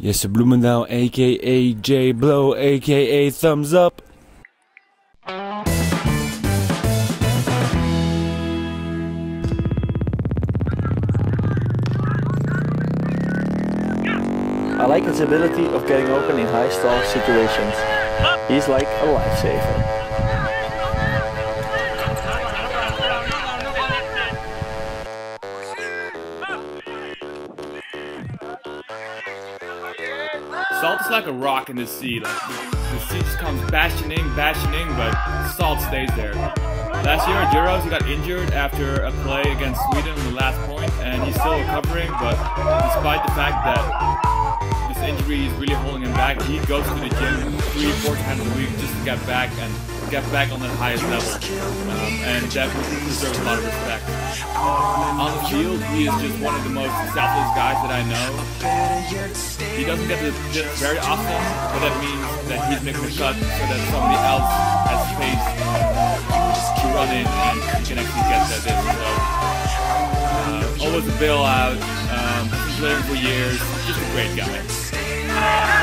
Jesse Bloemendaal, aka J Blow, aka Thumbs Up. I like his ability of getting open in high stall situations. He's like a lifesaver. Salt is like a rock in the sea. Like the, sea just comes bashing in, bashing in, but Salt stays there. Last year at Euros, he got injured after a play against Sweden on the last point, and he's still recovering. But despite the fact that this injury is really holding him back, he goes to the gym three, four times a week just to get back and get back on the highest level, um, and that deserves a lot of respect. On the field, he is just one of the most selfless guys that I know. He doesn't get this very often, but that means that he's making a cut so that somebody else has space to run in and can actually get that in. So, uh, always a bailout, um, playing for years, just a great guy. Yeah!